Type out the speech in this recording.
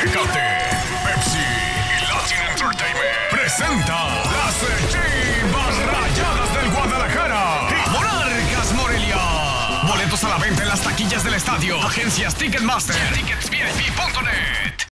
Tecate, Pepsi y Latin Entertainment presenta las Chivas Rayadas del Guadalajara y Monarcas Morelia. Boletos a la venta en las taquillas del estadio. Agencias Ticketmaster. Ticketsvip.net.